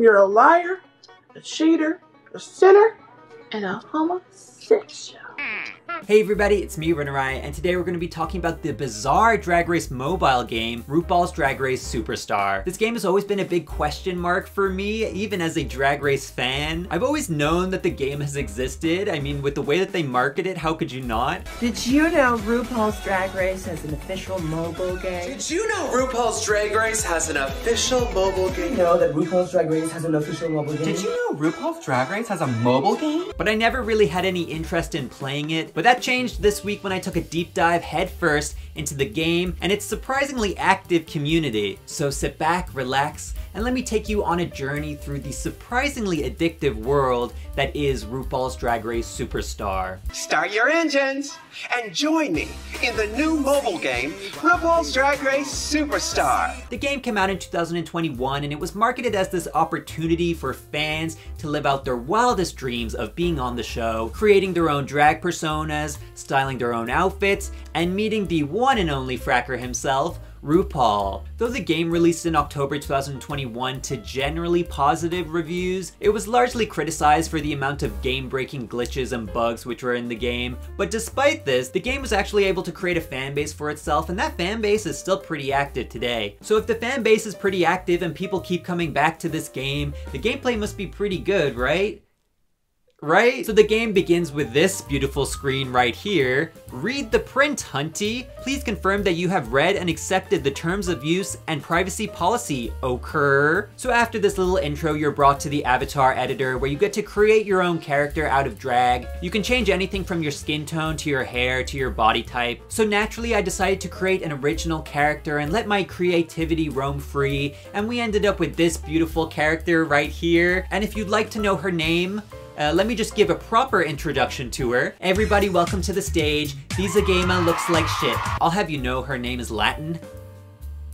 You're a liar, a cheater, a sinner, and a homosexual. Hey everybody, it's me, RunnerEye, and today we're going to be talking about the bizarre Drag Race mobile game, RuPaul's Drag Race Superstar. This game has always been a big question mark for me, even as a Drag Race fan. I've always known that the game has existed. I mean, with the way that they market it, how could you not? Did you know RuPaul's Drag Race has an official mobile game? Did you know RuPaul's Drag Race has an official mobile game? Did you know that RuPaul's Drag Race has an official mobile game? Did you know RuPaul's Drag Race has a mobile game? But I never really had any interest in playing it. But that changed this week when I took a deep dive headfirst into the game and its surprisingly active community. So sit back, relax, and let me take you on a journey through the surprisingly addictive world that is RuPaul's Drag Race Superstar. Start your engines and join me in the new mobile game, RuPaul's Drag Race Superstar. The game came out in 2021 and it was marketed as this opportunity for fans to live out their wildest dreams of being on the show, creating their own drag personas, styling their own outfits, and meeting the one and only fracker himself, RuPaul. Though the game released in October 2021 to generally positive reviews, it was largely criticized for the amount of game-breaking glitches and bugs which were in the game. But despite this, the game was actually able to create a fan base for itself and that fan base is still pretty active today. So if the fan base is pretty active and people keep coming back to this game, the gameplay must be pretty good, right? Right? So the game begins with this beautiful screen right here. Read the print, Hunty. Please confirm that you have read and accepted the terms of use and privacy policy, occur. So after this little intro, you're brought to the avatar editor where you get to create your own character out of drag. You can change anything from your skin tone to your hair to your body type. So naturally, I decided to create an original character and let my creativity roam free. And we ended up with this beautiful character right here. And if you'd like to know her name, uh, let me just give a proper introduction to her. Everybody welcome to the stage. Visa Gama looks like shit. I'll have you know her name is Latin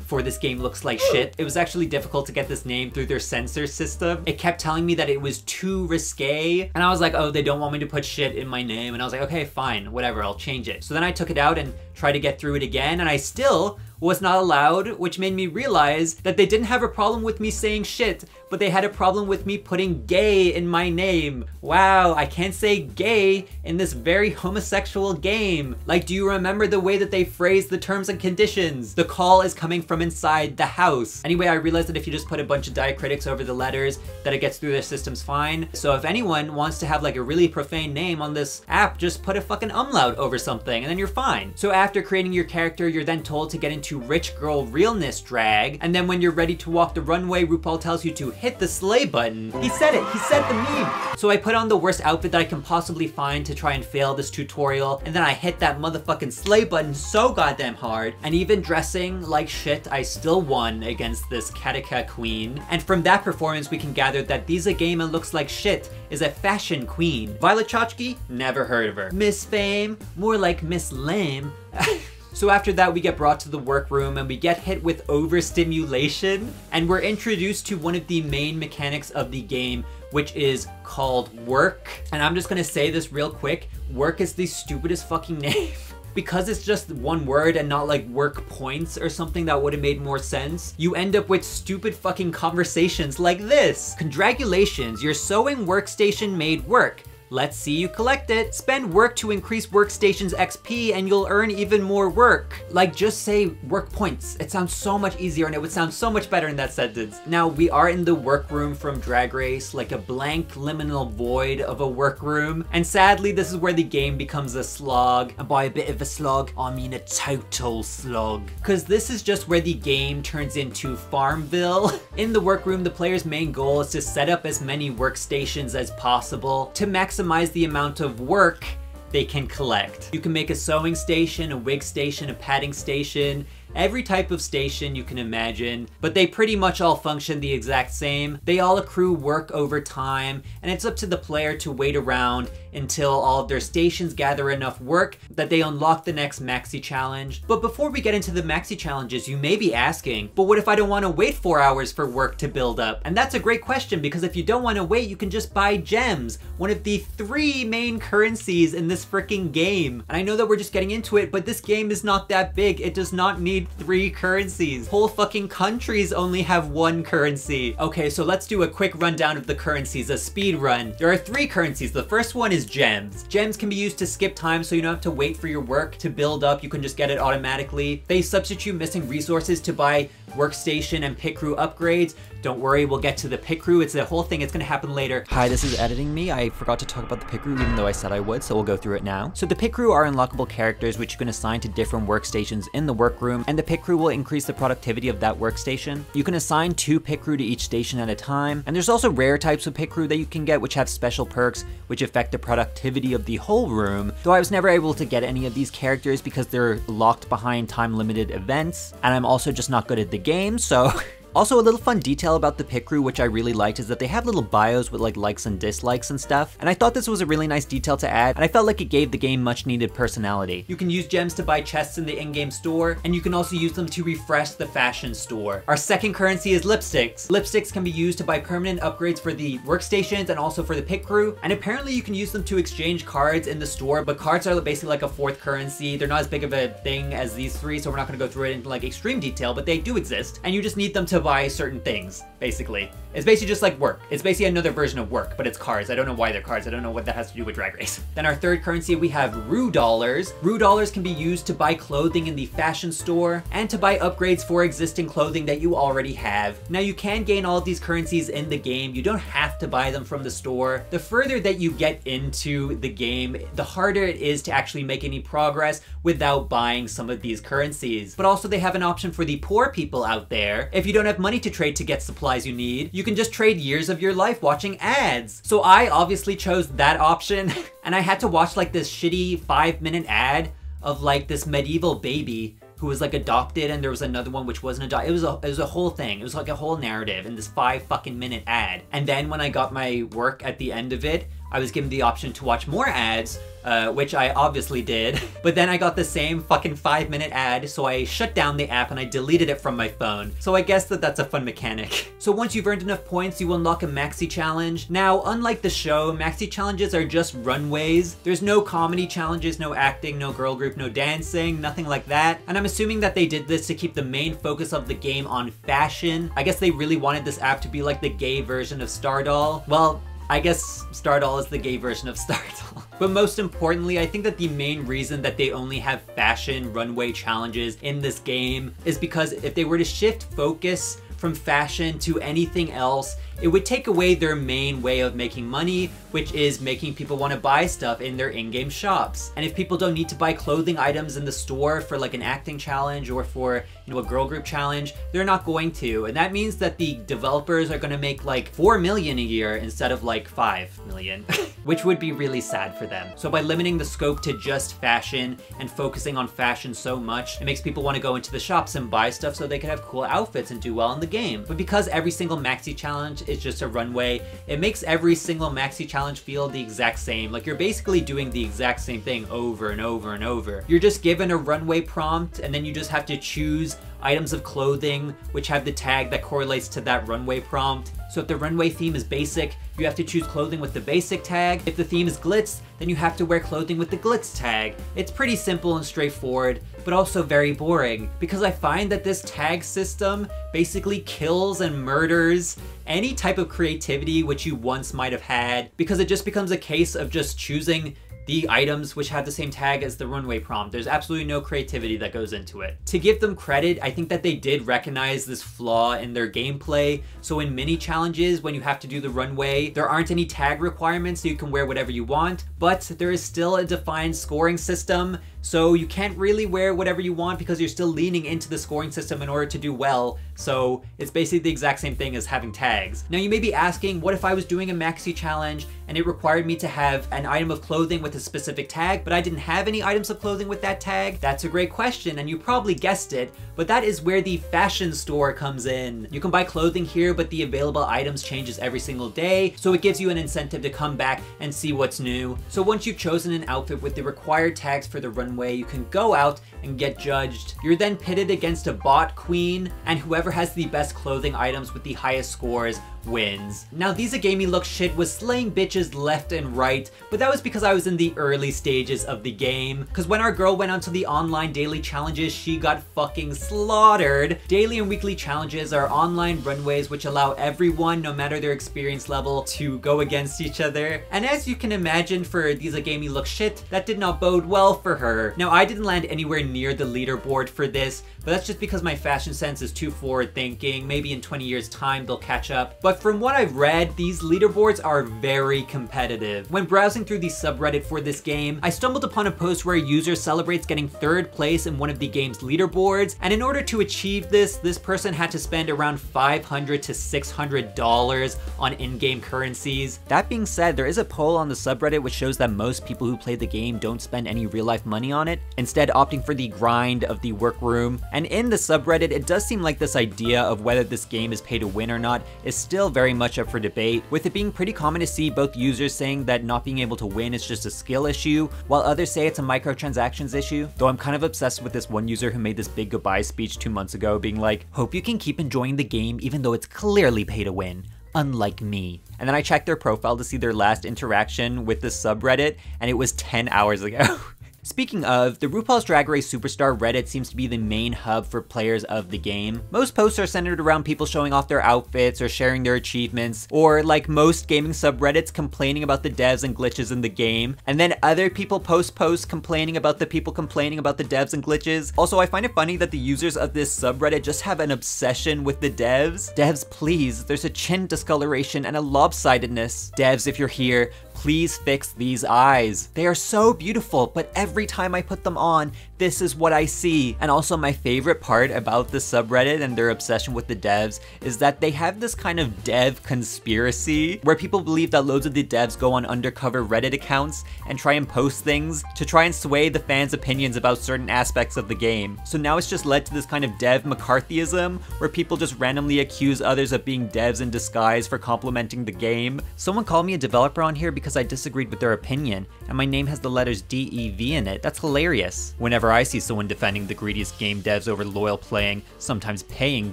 for this game looks like shit. It was actually difficult to get this name through their censor system. It kept telling me that it was too risque, and I was like, oh, they don't want me to put shit in my name, and I was like, okay, fine, whatever, I'll change it. So then I took it out and tried to get through it again, and I still was not allowed, which made me realize that they didn't have a problem with me saying shit, but they had a problem with me putting gay in my name. Wow, I can't say gay in this very homosexual game. Like, do you remember the way that they phrased the terms and conditions? The call is coming from inside the house. Anyway, I realized that if you just put a bunch of diacritics over the letters, that it gets through their systems fine. So if anyone wants to have like a really profane name on this app, just put a fucking umlaut over something and then you're fine. So after creating your character, you're then told to get into rich girl realness drag, and then when you're ready to walk the runway, RuPaul tells you to hit the sleigh button. He said it, he said the meme. So I put on the worst outfit that I can possibly find to try and fail this tutorial, and then I hit that motherfucking sleigh button so goddamn hard, and even dressing like shit, I still won against this Katika queen. And from that performance, we can gather that Visa Gama looks like shit is a fashion queen. Violet Chachki? Never heard of her. Miss Fame? More like Miss Lame. So after that, we get brought to the workroom and we get hit with overstimulation and we're introduced to one of the main mechanics of the game, which is called work. And I'm just gonna say this real quick. Work is the stupidest fucking name. because it's just one word and not like work points or something that would have made more sense, you end up with stupid fucking conversations like this. Congratulations, your sewing workstation made work. Let's see you collect it. Spend work to increase workstation's XP and you'll earn even more work. Like just say work points. It sounds so much easier and it would sound so much better in that sentence. Now we are in the workroom from Drag Race, like a blank liminal void of a workroom. And sadly, this is where the game becomes a slog. And by a bit of a slog, I mean a total slog. Cause this is just where the game turns into Farmville. In the workroom, the player's main goal is to set up as many workstations as possible to maximize the amount of work they can collect. You can make a sewing station, a wig station, a padding station, every type of station you can imagine, but they pretty much all function the exact same. They all accrue work over time, and it's up to the player to wait around until all of their stations gather enough work that they unlock the next maxi challenge. But before we get into the maxi challenges, you may be asking, but what if I don't want to wait four hours for work to build up? And that's a great question because if you don't want to wait, you can just buy gems, one of the three main currencies in this freaking game. And I know that we're just getting into it, but this game is not that big. It does not need need three currencies. Whole fucking countries only have one currency. Okay, so let's do a quick rundown of the currencies, a speed run. There are three currencies. The first one is gems. Gems can be used to skip time so you don't have to wait for your work to build up. You can just get it automatically. They substitute missing resources to buy workstation and pit crew upgrades. Don't worry, we'll get to the pit crew. It's the whole thing. It's gonna happen later. Hi, this is editing me. I forgot to talk about the pit crew even though I said I would, so we'll go through it now. So the pit crew are unlockable characters which you can assign to different workstations in the workroom, and the pit crew will increase the productivity of that workstation. You can assign two pit crew to each station at a time, and there's also rare types of pit crew that you can get which have special perks which affect the productivity of the whole room, though I was never able to get any of these characters because they're locked behind time limited events, and I'm also just not good at the game, so Also, a little fun detail about the pit crew which I really liked is that they have little bios with like likes and dislikes and stuff, and I thought this was a really nice detail to add, and I felt like it gave the game much needed personality. You can use gems to buy chests in the in-game store, and you can also use them to refresh the fashion store. Our second currency is lipsticks. Lipsticks can be used to buy permanent upgrades for the workstations and also for the pit crew, and apparently you can use them to exchange cards in the store, but cards are basically like a fourth currency. They're not as big of a thing as these three, so we're not gonna go through it in like extreme detail, but they do exist, and you just need them to buy certain things, basically. It's basically just like work. It's basically another version of work, but it's cars. I don't know why they're cars. I don't know what that has to do with Drag Race. Then our third currency, we have Ru Dollars. Ru Dollars can be used to buy clothing in the fashion store and to buy upgrades for existing clothing that you already have. Now you can gain all of these currencies in the game. You don't have to buy them from the store. The further that you get into the game, the harder it is to actually make any progress without buying some of these currencies. But also they have an option for the poor people out there. If you don't have money to trade to get supplies you need, you can just trade years of your life watching ads. So I obviously chose that option and I had to watch like this shitty five minute ad of like this medieval baby who was like adopted and there was another one which wasn't adopted. It was a it was a whole thing. It was like a whole narrative in this five fucking minute ad. And then when I got my work at the end of it, I was given the option to watch more ads, uh, which I obviously did. But then I got the same fucking five minute ad, so I shut down the app and I deleted it from my phone. So I guess that that's a fun mechanic. So once you've earned enough points, you unlock a maxi challenge. Now, unlike the show, maxi challenges are just runways. There's no comedy challenges, no acting, no girl group, no dancing, nothing like that. And I'm assuming that they did this to keep the main focus of the game on fashion. I guess they really wanted this app to be like the gay version of Stardoll. Well, I guess Stardoll is the gay version of Stardoll. But most importantly, I think that the main reason that they only have fashion runway challenges in this game is because if they were to shift focus from fashion to anything else, it would take away their main way of making money, which is making people want to buy stuff in their in-game shops. And if people don't need to buy clothing items in the store for like an acting challenge or for, you know, a girl group challenge, they're not going to. And that means that the developers are going to make like 4 million a year instead of like 5 million, which would be really sad for them. So by limiting the scope to just fashion and focusing on fashion so much, it makes people want to go into the shops and buy stuff so they can have cool outfits and do well in the game. But because every single maxi challenge is just a runway, it makes every single maxi challenge feel the exact same. Like you're basically doing the exact same thing over and over and over. You're just given a runway prompt and then you just have to choose items of clothing which have the tag that correlates to that runway prompt. So if the runway theme is basic, you have to choose clothing with the basic tag. If the theme is glitz, then you have to wear clothing with the glitz tag. It's pretty simple and straightforward, but also very boring, because I find that this tag system basically kills and murders any type of creativity which you once might have had, because it just becomes a case of just choosing the items which have the same tag as the runway prompt. There's absolutely no creativity that goes into it. To give them credit, I think that they did recognize this flaw in their gameplay. So in mini challenges, when you have to do the runway, there aren't any tag requirements so you can wear whatever you want, but there is still a defined scoring system so you can't really wear whatever you want because you're still leaning into the scoring system in order to do well. So it's basically the exact same thing as having tags. Now you may be asking, what if I was doing a maxi challenge and it required me to have an item of clothing with a specific tag, but I didn't have any items of clothing with that tag? That's a great question and you probably guessed it, but that is where the fashion store comes in. You can buy clothing here, but the available items changes every single day, so it gives you an incentive to come back and see what's new. So once you've chosen an outfit with the required tags for the runway, you can go out and get judged. You're then pitted against a bot queen, and whoever has the best clothing items with the highest scores wins. Now These-A-Gamey Look Shit was slaying bitches left and right, but that was because I was in the early stages of the game. Cause when our girl went onto the online daily challenges, she got fucking slaughtered. Daily and weekly challenges are online runways which allow everyone, no matter their experience level, to go against each other. And as you can imagine for These-A-Gamey Look Shit, that did not bode well for her. Now I didn't land anywhere near the leaderboard for this, but that's just because my fashion sense is too forward thinking. Maybe in 20 years time they'll catch up. But from what I've read, these leaderboards are very competitive. When browsing through the subreddit for this game, I stumbled upon a post where a user celebrates getting third place in one of the game's leaderboards, and in order to achieve this, this person had to spend around 500 to $600 on in-game currencies. That being said, there is a poll on the subreddit which shows that most people who play the game don't spend any real-life money on it, instead opting for the grind of the workroom. And in the subreddit, it does seem like this idea of whether this game is pay to win or not is still very much up for debate, with it being pretty common to see both users saying that not being able to win is just a skill issue, while others say it's a microtransactions issue. Though I'm kind of obsessed with this one user who made this big goodbye speech two months ago, being like, hope you can keep enjoying the game even though it's clearly pay to win unlike me. And then I checked their profile to see their last interaction with the subreddit, and it was 10 hours ago. Speaking of, the RuPaul's Drag Race Superstar Reddit seems to be the main hub for players of the game. Most posts are centered around people showing off their outfits or sharing their achievements, or like most gaming subreddits, complaining about the devs and glitches in the game. And then other people post posts complaining about the people complaining about the devs and glitches. Also, I find it funny that the users of this subreddit just have an obsession with the devs. Devs, please, there's a chin discoloration and a lopsidedness. Devs, if you're here, please fix these eyes. They are so beautiful, but every time I put them on, this is what I see. And also my favorite part about the subreddit and their obsession with the devs is that they have this kind of dev conspiracy where people believe that loads of the devs go on undercover Reddit accounts and try and post things to try and sway the fans' opinions about certain aspects of the game. So now it's just led to this kind of dev McCarthyism where people just randomly accuse others of being devs in disguise for complimenting the game. Someone called me a developer on here because I disagreed with their opinion, and my name has the letters DEV in it. That's hilarious. Whenever I see someone defending the greediest game devs over loyal playing, sometimes paying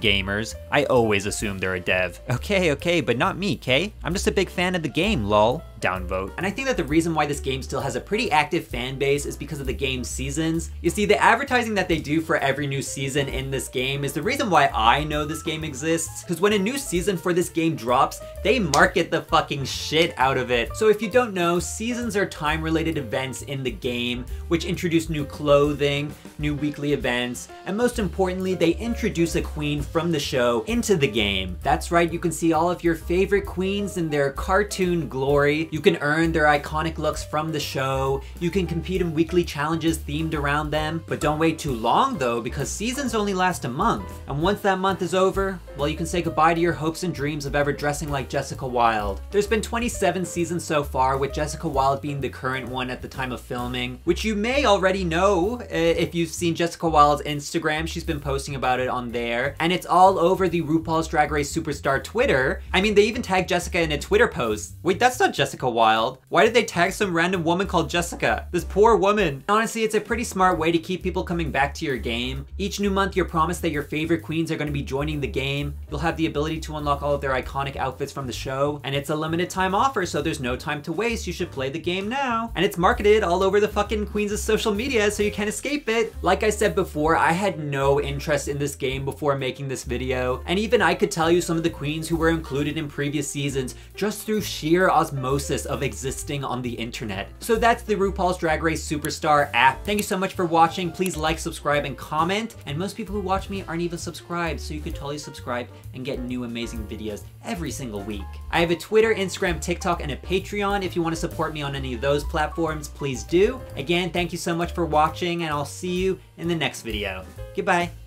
gamers, I always assume they're a dev. Okay, okay, but not me, Kay? I'm just a big fan of the game, lol downvote. And I think that the reason why this game still has a pretty active fan base is because of the game's seasons. You see, the advertising that they do for every new season in this game is the reason why I know this game exists. Because when a new season for this game drops, they market the fucking shit out of it. So if you don't know, seasons are time-related events in the game, which introduce new clothing, new weekly events, and most importantly, they introduce a queen from the show into the game. That's right, you can see all of your favorite queens in their cartoon glory. You can earn their iconic looks from the show. You can compete in weekly challenges themed around them. But don't wait too long though, because seasons only last a month. And once that month is over, well, you can say goodbye to your hopes and dreams of ever dressing like Jessica Wild. There's been 27 seasons so far, with Jessica Wild being the current one at the time of filming, which you may already know uh, if you've seen Jessica Wild's Instagram. She's been posting about it on there. And it's all over the RuPaul's Drag Race Superstar Twitter. I mean, they even tagged Jessica in a Twitter post. Wait, that's not Jessica Wild. Why did they tag some random woman called Jessica? This poor woman. Honestly, it's a pretty smart way to keep people coming back to your game. Each new month, you're promised that your favorite queens are going to be joining the game. You'll have the ability to unlock all of their iconic outfits from the show, and it's a limited time offer, so there's no time to waste. You should play the game now. And it's marketed all over the fucking Queens' social media, so you can't escape it. Like I said before, I had no interest in this game before making this video, and even I could tell you some of the queens who were included in previous seasons just through sheer osmosis of existing on the internet. So that's the RuPaul's Drag Race Superstar app. Thank you so much for watching. Please like, subscribe, and comment. And most people who watch me aren't even subscribed, so you could totally subscribe and get new amazing videos every single week. I have a Twitter, Instagram, TikTok, and a Patreon. If you want to support me on any of those platforms, please do. Again, thank you so much for watching, and I'll see you in the next video. Goodbye.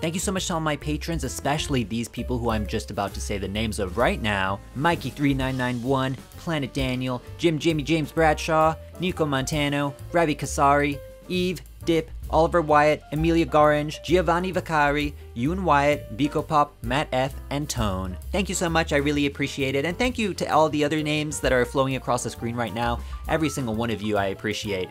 Thank you so much to all my patrons, especially these people who I'm just about to say the names of right now. Mikey3991, Planet Daniel, Jim Jamie James Bradshaw, Nico Montano, Ravi Kasari, Eve, Dip, Oliver Wyatt, Amelia Garange, Giovanni Vicari, Ewan Wyatt, Biko Pop, Matt F, and Tone. Thank you so much, I really appreciate it, and thank you to all the other names that are flowing across the screen right now. Every single one of you I appreciate.